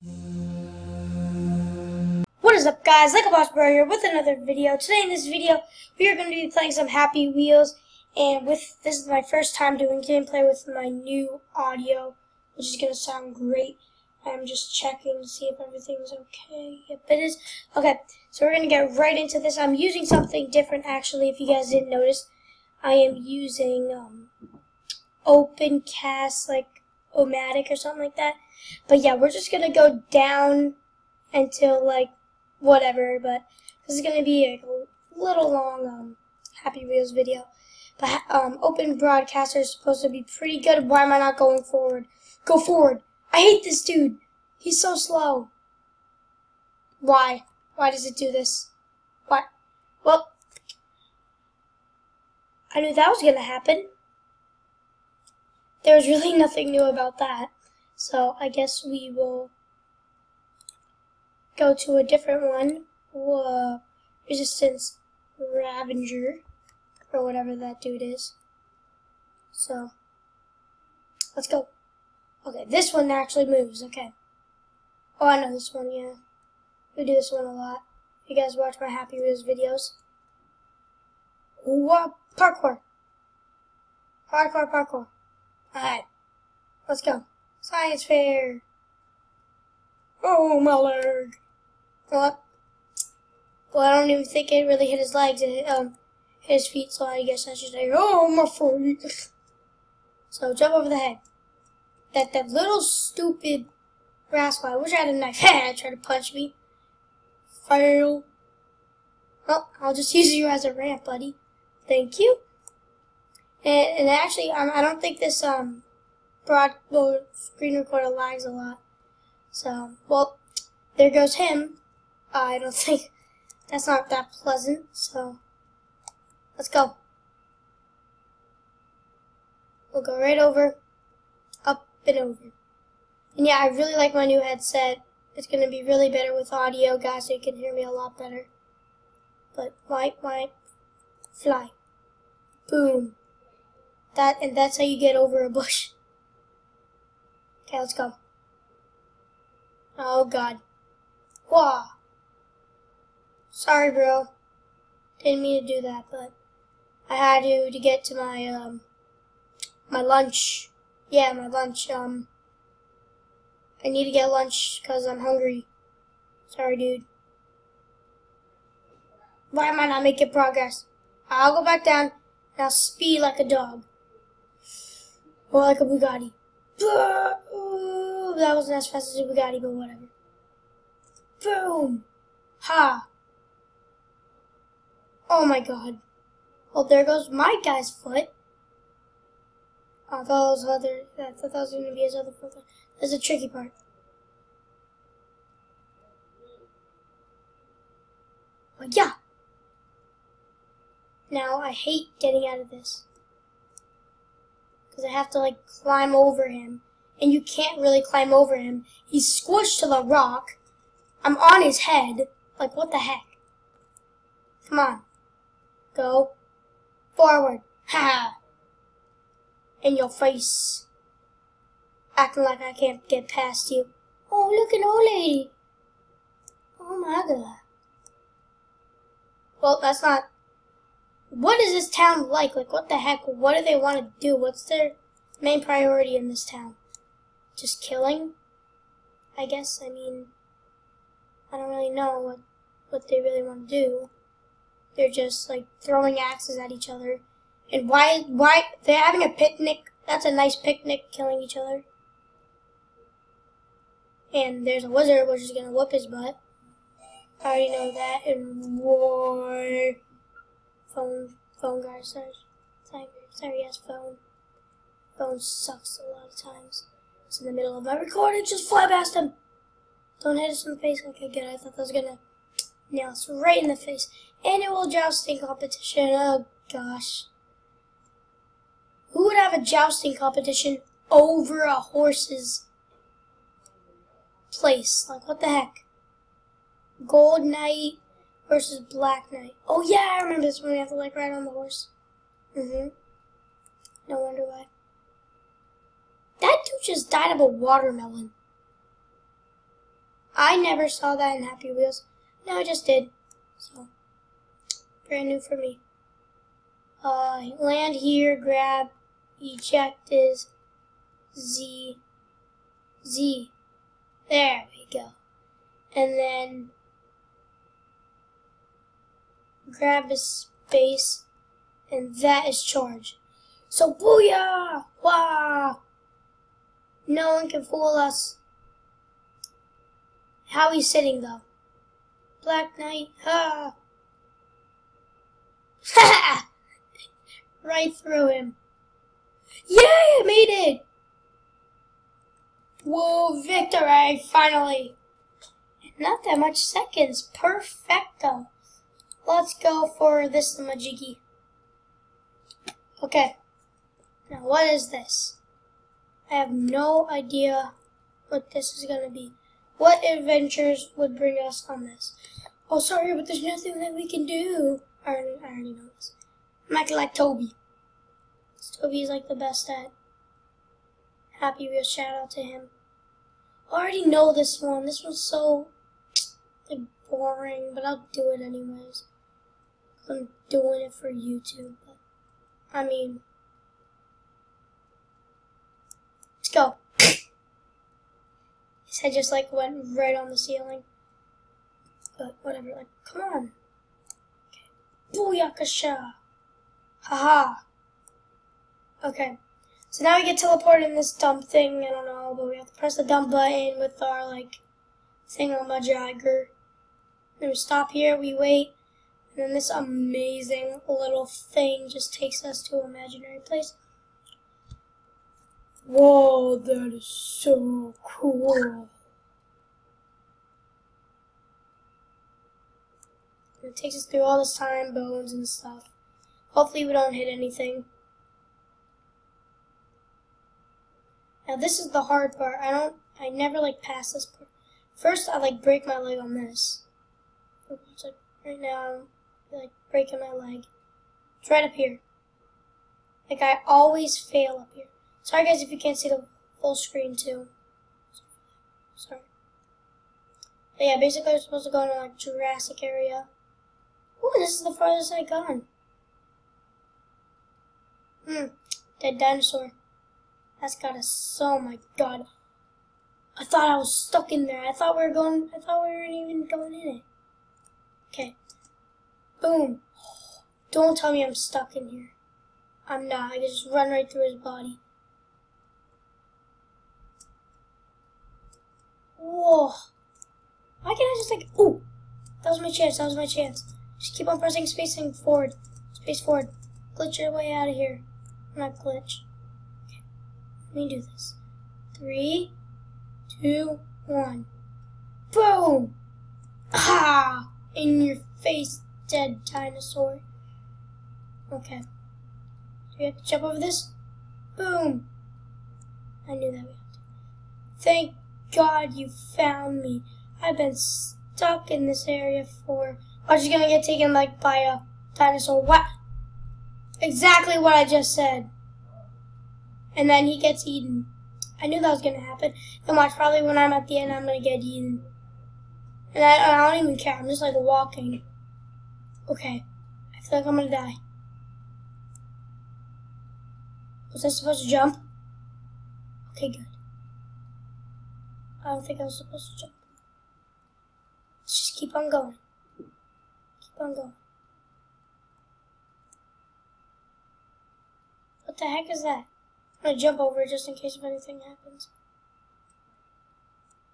What is up guys, Like a Boss Bro here with another video. Today in this video, we are going to be playing some Happy Wheels, and with this is my first time doing gameplay with my new audio, which is going to sound great. I'm just checking to see if everything's okay. Yep, it is. Okay, so we're going to get right into this. I'm using something different actually, if you guys didn't notice. I am using um, OpenCast, like Omatic or something like that. But yeah, we're just to go down until like whatever, but this is to be a little long um, Happy Wheels video. But um, open broadcaster is supposed to be pretty good. Why am I not going forward? Go forward. I hate this dude. He's so slow. Why? Why does it do this? What? Well, I knew that was going to happen. There was really nothing new about that. So I guess we will go to a different one. Uh, Resistance Ravager, or whatever that dude is. So, let's go. Okay, this one actually moves, okay. Oh, I know this one, yeah. We do this one a lot. You guys watch my Happy Wheels videos. What? Parkour. Parkour, parkour. Alright, let's go. Science fair. Oh, my leg. What? Well, I don't even think it really hit his legs. It um, hit his feet, so I guess I should say, oh, my feet. so jump over the head. That that little stupid rascal. I wish I had a knife. I tried to punch me. Fail. Well, I'll just use you as a ramp, buddy. Thank you. And, and actually, um, I don't think this um broad well, screen recorder lags a lot. So, well, there goes him. Uh, I don't think that's not that pleasant. So, let's go. We'll go right over, up and over. And yeah, I really like my new headset. It's going to be really better with audio, guys, so you can hear me a lot better. But, why, why, fly. Boom. That, and that's how you get over a bush. Okay, let's go. Oh, God. Whoa. Sorry, bro. Didn't mean to do that, but I had to to get to my, um, my lunch. Yeah, my lunch, um, I need to get lunch because I'm hungry. Sorry, dude. Why am I not making progress? I'll go back down and I'll speed like a dog. Or like a Bugatti. That wasn't as fast as a Bugatti, but whatever. Boom! Ha! Oh my god. Well, there goes my guy's foot. I thought that was other. I thought that was going to be his other foot. That's a tricky part. Well, yeah. Now I hate getting out of this because I have to like climb over him, and you can't really climb over him. He's squished to the rock. I'm on his head. Like what the heck? Come on. Go forward. Ha! In your face. Acting like I can't get past you. Oh, look at old lady. Oh my god. Well, that's not what is this town like? Like, what the heck? What do they want to do? What's their main priority in this town? Just killing? I guess. I mean, I don't really know what, what they really want to do. They're just, like, throwing axes at each other. And why, why, they're having a picnic. That's a nice picnic, killing each other. And there's a wizard, which is gonna whoop his butt. I already know that. And war phone phone guy sorry, sorry yes phone. Phone sucks a lot of times. It's in the middle of my recording, just fly past him. Don't hit us in the face. Okay, good. I thought that was gonna nail us right in the face. Annual jousting competition. Oh gosh. Who would have a jousting competition over a horse's place? Like what the heck? Gold Knight versus Black Knight. Oh yeah, I remember this one. We have to like ride on the horse. Mm-hmm. No wonder just died of a watermelon. I never saw that in Happy Wheels. No, I just did. So, brand new for me. Uh, land here, grab, eject is Z, Z. There we go. And then grab a space, and that is charge. So booyah! Wow! No one can fool us. How he's sitting though. Black Knight, ha! Ha! right through him. Yay, I made it! Whoa, victory, finally! Not that much seconds, perfecto. Let's go for this Majiggy. Okay. Now what is this? I have no idea what this is going to be. What adventures would bring us on this? Oh, sorry, but there's nothing that we can do. I already, I already know this. I'm acting like Toby. Toby is like the best at Happy Wheels. Shout out to him. I already know this one. This one's so like boring, but I'll do it anyways. I'm doing it for YouTube. But, I mean, let's go. His head just like went right on the ceiling. But whatever, like, come on. Okay. Booyakasha. Haha. Okay. So now we get teleported in this dump thing, I don't know, but we have to press the dump button with our, like, thing on my jagger. Then we stop here, we wait, and then this amazing little thing just takes us to an imaginary place. Whoa, that is so cool. It takes us through all this time, bones and stuff. Hopefully we don't hit anything. Now this is the hard part. I don't, I never like pass this part. First I like break my leg on this. Like right now I'm like breaking my leg. It's right up here. Like I always fail up here. Sorry guys if you can't see the full screen too. Sorry. But yeah, basically I'm supposed to go into like Jurassic area. Ooh, this is the farthest I've gone. Hmm, dead dinosaur. That's got us, oh my god. I thought I was stuck in there. I thought we were going, I thought we weren't even going in it. Okay. Boom. Don't tell me I'm stuck in here. I'm not. I can just run right through his body. Whoa. Why can't I just like, oh, that was my chance, that was my chance. Just keep on pressing space and forward. Space forward. Glitch your way out of here. Not glitch. Okay. Let me do this. Three, two, one. Boom! Ah! In your face, dead dinosaur. Okay. Do we have to jump over this? Boom! I knew that we had to. Thank God you found me. I've been stuck in this area for... I was gonna get taken like by a dinosaur. What? Exactly what I just said. And then he gets eaten. I knew that was gonna happen. And watch, probably when I'm at the end, I'm gonna get eaten. And I, I don't even care. I'm just like walking. Okay. I feel like I'm gonna die. Was I supposed to jump? Okay, good. I don't think I was supposed to jump. Let's just keep on going. Keep on going. What the heck is that? I'm gonna jump over it just in case if anything happens.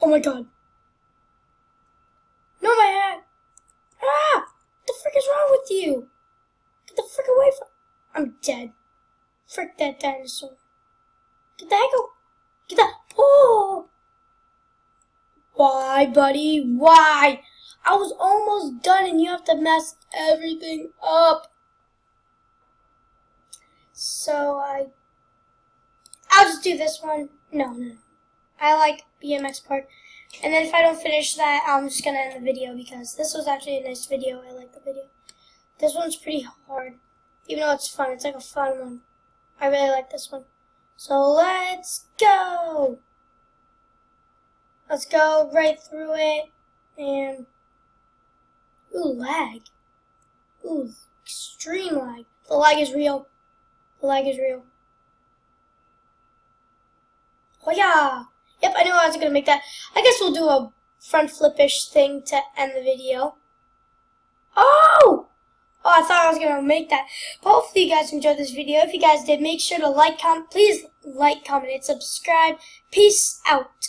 Oh my god. No, my hat! Ah! What the frick is wrong with you? Get the frick away from... I'm dead. Frick that dinosaur. Get the heck out. Get that... Oh! Why, buddy? Why? I was almost done and you have to mess everything up. So I... I'll just do this one. No, no. I like BMX Park. And then if I don't finish that, I'm just going to end the video because this was actually a nice video. I like the video. This one's pretty hard. Even though it's fun. It's like a fun one. I really like this one. So let's go! Let's go right through it. And, ooh, lag. Ooh, extreme lag. The lag is real. The lag is real. Oh yeah! Yep, I knew I was to make that. I guess we'll do a front flip-ish thing to end the video. Oh! Oh, I thought I was going to make that. Hopefully you guys enjoyed this video. If you guys did, make sure to like, comment, please like, comment, and subscribe. Peace out.